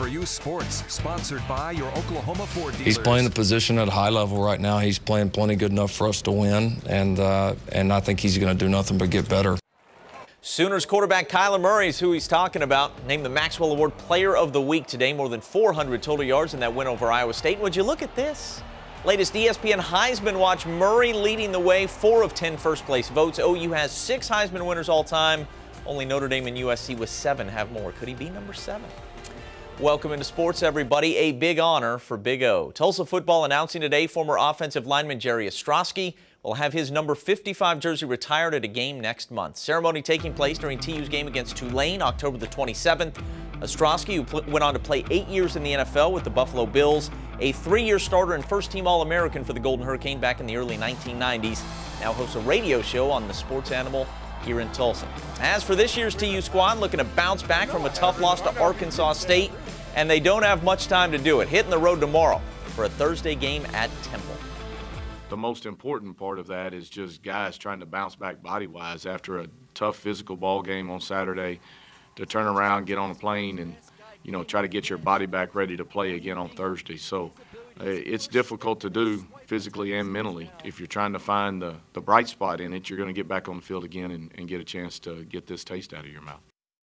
for You Sports, sponsored by your Oklahoma Ford dealers. He's playing the position at a high level right now. He's playing plenty good enough for us to win, and uh, and I think he's going to do nothing but get better. Sooners quarterback Kyler Murray is who he's talking about. Named the Maxwell Award Player of the Week today. More than 400 total yards in that win over Iowa State. And Would you look at this? Latest ESPN Heisman watch, Murray leading the way, four of 10 first place votes. OU has six Heisman winners all time. Only Notre Dame and USC with seven have more. Could he be number seven? Welcome into sports, everybody. A big honor for Big O. Tulsa football announcing today former offensive lineman Jerry Ostroski will have his number 55 jersey retired at a game next month. Ceremony taking place during TU's game against Tulane, October the 27th. Ostroski, who went on to play eight years in the NFL with the Buffalo Bills, a three-year starter and first-team All-American for the Golden Hurricane back in the early 1990s, now hosts a radio show on the Sports Animal here in Tulsa. As for this year's TU squad, looking to bounce back from a tough loss to Arkansas State, and they don't have much time to do it. Hitting the road tomorrow for a Thursday game at Temple. The most important part of that is just guys trying to bounce back body-wise after a tough physical ball game on Saturday to turn around, get on a plane, and you know try to get your body back ready to play again on Thursday. So uh, it's difficult to do physically and mentally. If you're trying to find the, the bright spot in it, you're going to get back on the field again and, and get a chance to get this taste out of your mouth.